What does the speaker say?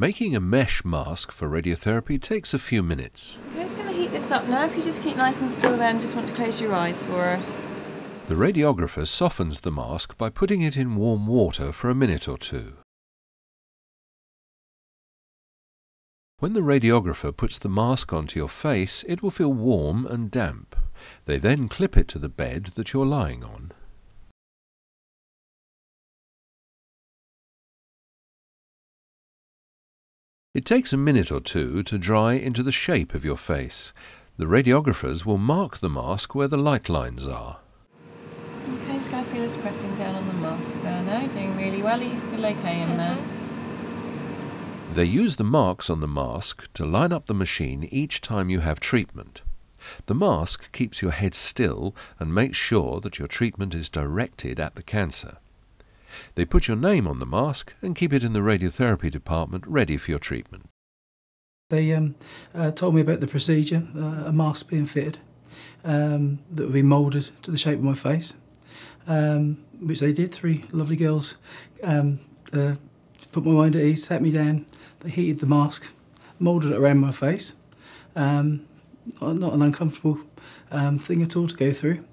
Making a mesh mask for radiotherapy takes a few minutes. Okay, just going to heat this up now. If you just keep nice and still then, just want to close your eyes for us. The radiographer softens the mask by putting it in warm water for a minute or two. When the radiographer puts the mask onto your face, it will feel warm and damp. They then clip it to the bed that you're lying on. It takes a minute or two to dry into the shape of your face. The radiographers will mark the mask where the light lines are. Okay, just going to feel us pressing down on the mask there now. Doing really well. You still okay in there? Mm-hmm. They use the marks on the mask to line up the machine each time you have treatment. The mask keeps your head still and makes sure that your treatment is directed at the cancer. They put your name on the mask and keep it in the radiotherapy department ready for your treatment. They um, uh, told me about the procedure, uh, a mask being fitted um, that would be moulded to the shape of my face, um, which they did. Three lovely girls um, uh, put my mind at ease, sat me down, they heated the mask, moulded it around my face. Um, not an uncomfortable um, thing at all to go through.